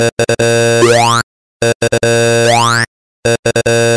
Uh... uh, uh, uh,